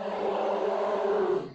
Hello.